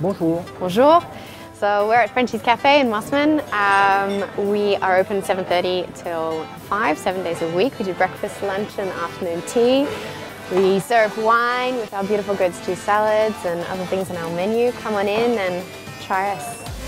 Bonjour. Bonjour. So we're at Frenchy's Cafe in Mosman. Um, we are open 7.30 till 5, seven days a week. We do breakfast, lunch and afternoon tea. We serve wine with our beautiful goat's stew salads and other things on our menu. Come on in and try us.